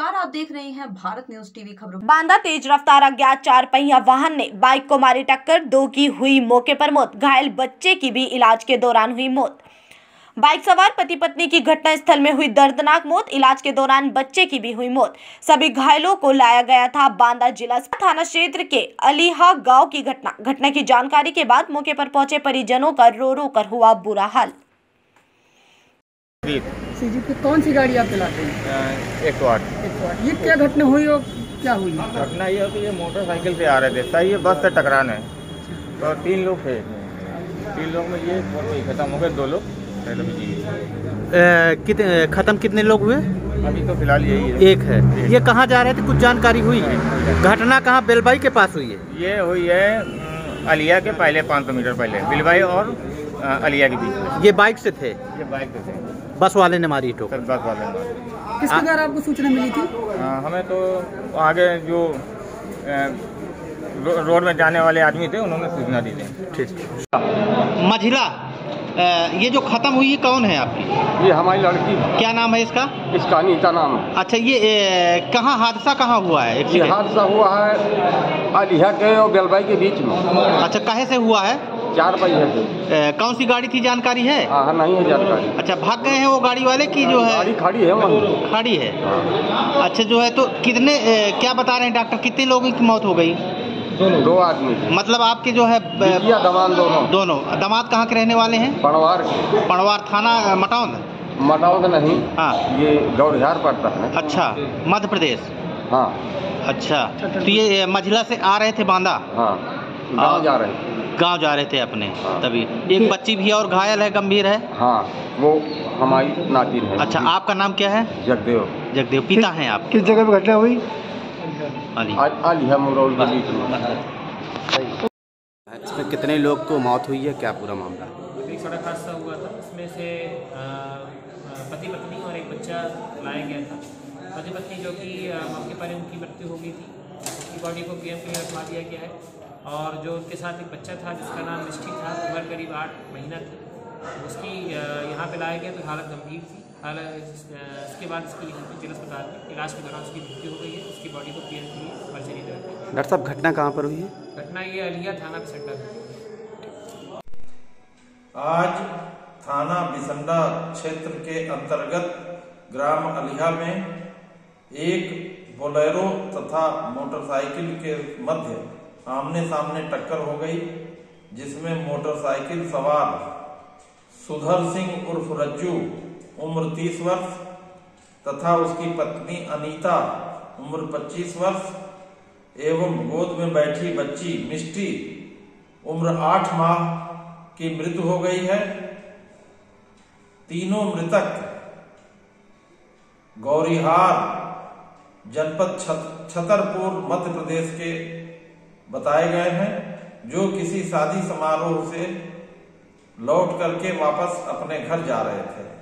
नमस्कार आप देख रहे हैं भारत न्यूज़ टीवी खबरों। बांदा तेज रफ्तार अज्ञात चार पहिया वाहन ने बाइक को मारी टक्कर दो की हुई मौके पर मौत घायल बच्चे की भी इलाज के दौरान हुई मौत। बाइक सवार पति पत्नी की घटना स्थल में हुई दर्दनाक मौत इलाज के दौरान बच्चे की भी हुई मौत। सभी घायलों को लाया गया था बांदा जिला थाना क्षेत्र के अलीहा गाँव की घटना। घटना की जानकारी के बाद मौके पर पहुँचे परिजनों का रो रो कर हुआ बुरा हाल। दीप सुजुकी कौन सी गाड़ी आप चलाते हैं? एक वाट। एक बार ये क्या घटना हुई और क्या हुई? घटना ये है कि ये मोटरसाइकिल से आ रहे थे। सही ये बस से टकराने। तो तीन लोग थे। तीन लोग में ये खत्म हो गए दो लोग। कितने खत्म कितने लोग हुए? अभी तो फ़िलहाल यही है। एक है। ये कहाँ जा रहे थे? कुछ जानकारी हुई? है घटना कहाँ बेलबाई के पास हुई है? ये हुई है अलिया के पहले 500 मीटर पहले। बिलवाई और अलिया के बीच ये बाइक से थे? ये बाइक पे थे। बस वाले ने मारी ठोकर सर बस वाले ने मारा। किसके द्वारा आपको सूचना मिली थी? अ, हमें तो आगे जो रो, रोड में जाने वाले आदमी थे उन्होंने सूचना दी थी। मझिला ये जो खत्म हुई है कौन है आपकी? ये हमारी लड़की। क्या नाम है इसका? इसका अनीता नाम। है अच्छा ये कहाँ हादसा कहाँ हुआ है? ये हादसा हुआ है अलिहा के और बेलबाई के बीच में। अच्छा कहे से हुआ है? चार पहिए से अ, कौन सी गाड़ी थी जानकारी है? हाँ हाँ, नहीं है जानकारी। अच्छा भाग गए हैं वो गाड़ी वाले की जो गाड़ी है खड़ी है वहीं खड़ी है। हाँ, अच्छा जो है तो कितने क्या बता रहे हैं डॉक्टर कितने लोगों की मौत हो गई? दो आदमी। मतलब आपके जो है दमान दोनों। दोनों। दामाद कहाँ के रहने वाले हैं? पणवार के पड़वार थाना अ, मटौंद नहीं। हाँ। ये गौरझार पड़ता है। अच्छा मध्य प्रदेश? हाँ। अच्छा तो ये मझिला से आ रहे थे बांदा? हाँ। गाँव जा रहे हैं गाँव जा रहे थे अपने हाँ। तभी। एक बच्ची भी और घायल है गंभीर है? हाँ वो हमारी नातिन है। अच्छा आपका नाम क्या है? जगदेव। जगदेव पिता हैं आप? किस जगह पे घटना हुई? अली। मुरौल के बीच में इसमें कितने लोग को मौत हुई है? क्या पूरा मामला? एक सड़क हादसा हुआ था उसमें से पति पत्नी और एक बच्चा लाया गया था। पति पत्नी जो कि मौके पर उनकी मृत्यु हो गई थी। उसकी बॉडी को पीएम के लिए रखवा दिया गया है। और जो उनके साथ एक बच्चा था जिसका नाम मिष्टी था उम्र करीब आठ महीना थी उसकी यहाँ पे लाया गया तो हालत गंभीर थी। हालत इसके बाद इसकी यहाँ पे जिला अस्पताल में इलाज के दौरान उसकी मृत्यु हो गई है उसकी बॉडी को पीएम के लिए मर्जरी दे डॉक्टर साहब घटना कहाँ पर हुई है? घटना ये अलिया थाना सेंटर है आज थाना बिसंडा क्षेत्र के अंतर्गत ग्राम अलिहा में एक बोलेरो तथा मोटरसाइकिल के मध्य आमने सामने टक्कर हो गई, जिसमें मोटरसाइकिल सवार सुधर सिंह उर्फ़ रज्जू, उम्र 30 वर्ष, तथा उसकी पत्नी अनीता, उम्र 25 वर्ष, एवं गोद में बैठी बच्ची मिष्टी, उम्र 8 माह की मृत्यु हो गई है। तीनों मृतक गौरीहार जनपद छतरपुर मध्य प्रदेश के बताए गए हैं, जो किसी शादी समारोह से लौट करके वापस अपने घर जा रहे थे।